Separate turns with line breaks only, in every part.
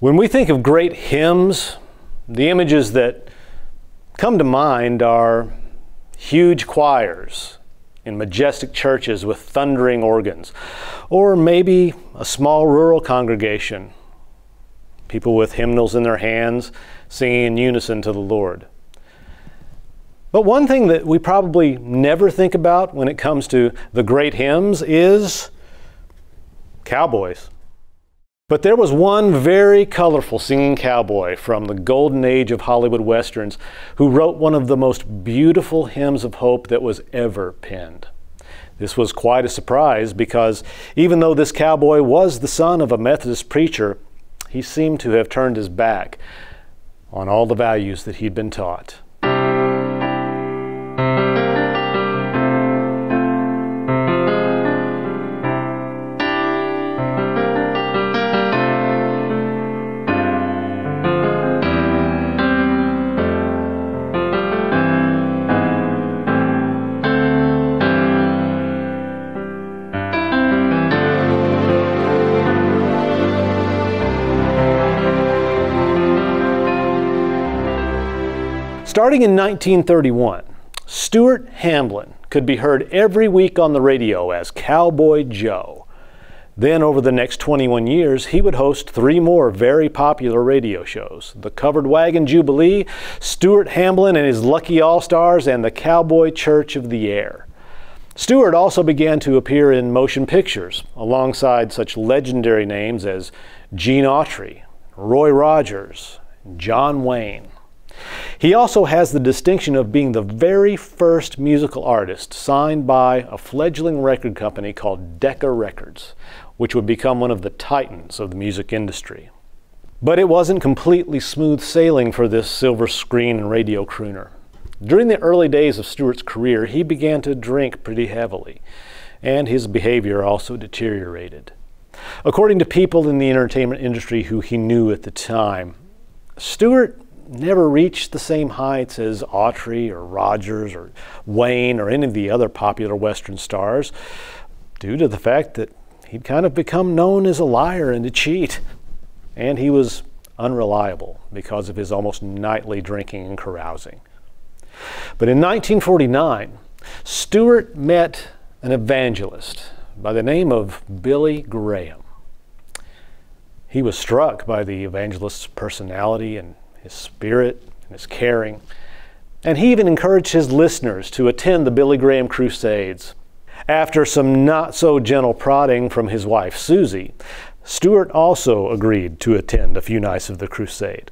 When we think of great hymns, the images that come to mind are huge choirs in majestic churches with thundering organs, or maybe a small rural congregation, people with hymnals in their hands singing in unison to the Lord. But one thing that we probably never think about when it comes to the great hymns is cowboys. But there was one very colorful singing cowboy from the golden age of Hollywood westerns who wrote one of the most beautiful hymns of hope that was ever penned. This was quite a surprise because even though this cowboy was the son of a Methodist preacher, he seemed to have turned his back on all the values that he'd been taught. Starting in 1931, Stuart Hamblen could be heard every week on the radio as Cowboy Joe. Then, over the next 21 years, he would host three more very popular radio shows The Covered Wagon Jubilee, Stuart Hamblen and his Lucky All Stars, and the Cowboy Church of the Air. Stuart also began to appear in motion pictures alongside such legendary names as Gene Autry, Roy Rogers, John Wayne. He also has the distinction of being the very first musical artist signed by a fledgling record company called Decca Records, which would become one of the titans of the music industry. But it wasn't completely smooth sailing for this silver screen and radio crooner. During the early days of Stuart's career, he began to drink pretty heavily, and his behavior also deteriorated. According to people in the entertainment industry who he knew at the time, Stuart never reached the same heights as Autry or Rogers or Wayne or any of the other popular Western stars due to the fact that he'd kind of become known as a liar and a cheat. And he was unreliable because of his almost nightly drinking and carousing. But in 1949, Stuart met an evangelist by the name of Billy Graham. He was struck by the evangelist's personality and his spirit, and his caring. And he even encouraged his listeners to attend the Billy Graham Crusades. After some not so gentle prodding from his wife, Susie, Stuart also agreed to attend a few nights of the crusade.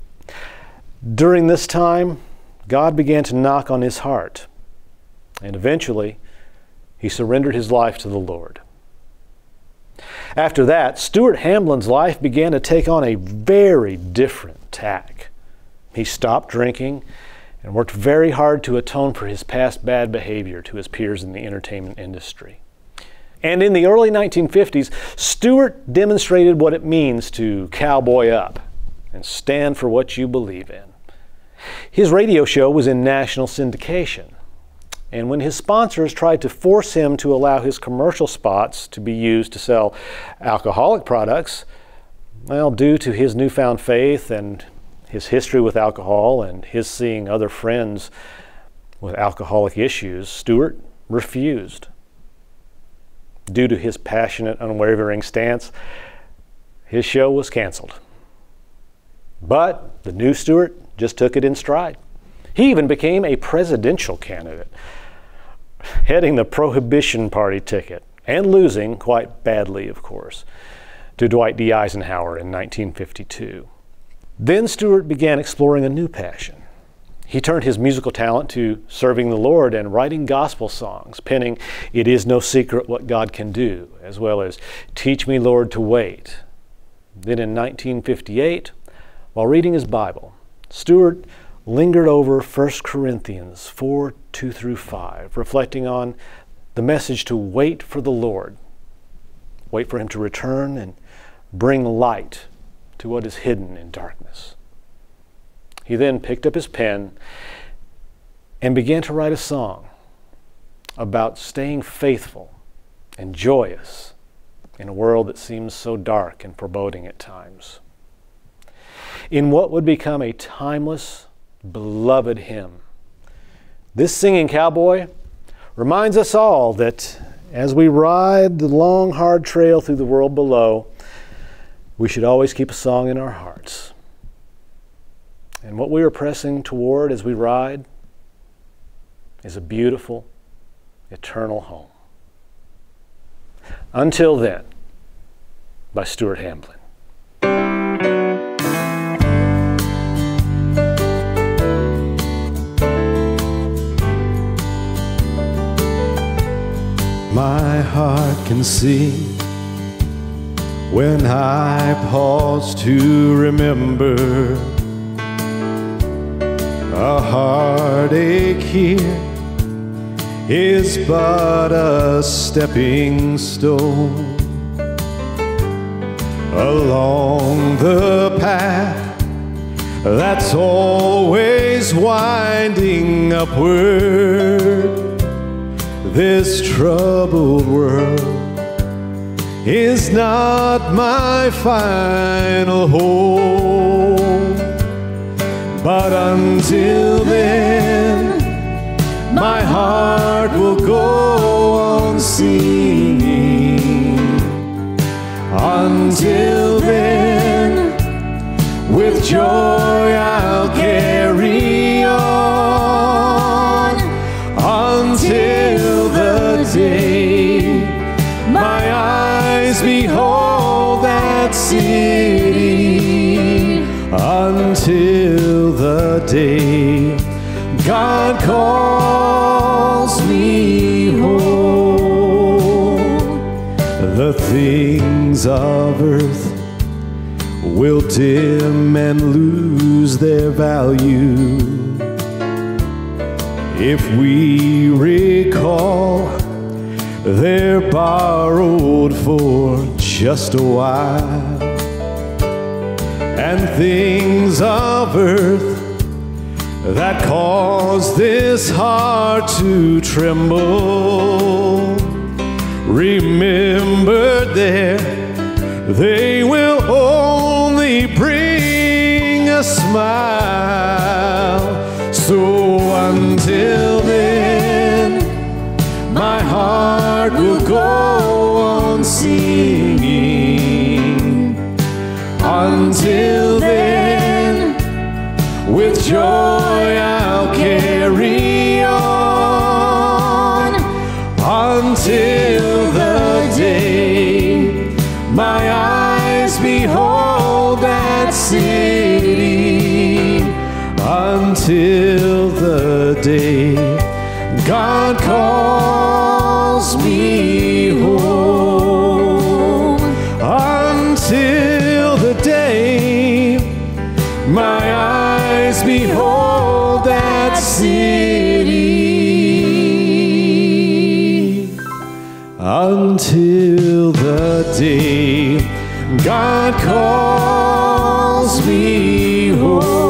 During this time, God began to knock on his heart, and eventually, he surrendered his life to the Lord. After that, Stuart Hamblen's life began to take on a very different tack. He stopped drinking and worked very hard to atone for his past bad behavior to his peers in the entertainment industry. And in the early 1950s, Stuart demonstrated what it means to cowboy up and stand for what you believe in. His radio show was in national syndication. And when his sponsors tried to force him to allow his commercial spots to be used to sell alcoholic products, well, due to his newfound faith and his history with alcohol and his seeing other friends with alcoholic issues, Stuart refused. Due to his passionate, unwavering stance, his show was canceled. But the new Stuart just took it in stride. He even became a presidential candidate, heading the Prohibition Party ticket and losing, quite badly, of course, to Dwight D. Eisenhower in 1952. Then Stuart began exploring a new passion. He turned his musical talent to serving the Lord and writing gospel songs, penning It Is No Secret What God Can Do, as well as Teach Me, Lord, to Wait. Then in 1958, while reading his Bible, Stuart lingered over 1 Corinthians 4 2 through 5, reflecting on the message to wait for the Lord, wait for Him to return and bring light to what is hidden in darkness. He then picked up his pen and began to write a song about staying faithful and joyous in a world that seems so dark and foreboding at times. in what would become a timeless, beloved hymn. This singing cowboy reminds us all that as we ride the long, hard trail through the world below, we should always keep a song in our hearts. And what we are pressing toward as we ride is a beautiful, eternal home. Until then, by Stuart Hamblen.
My heart can see when I pause to remember a heartache here is but a stepping stone along the path that's always winding upward. This troubled world is not my final home, but until then my heart will go on singing. Until then, with joy Until the day God calls me home. The things of earth will dim and lose their value if we recall they're borrowed for just a while. And things of earth that cause this heart to tremble. Remember there, they will only bring a smile. calls me home until the day my eyes behold that city until the day God calls me home.